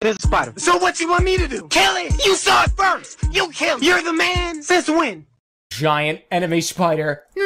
There's a spider. So what you want me to do? Kill it! You saw it first! You kill it! You're the man! Since when? Giant enemy spider.